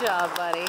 Good job, buddy.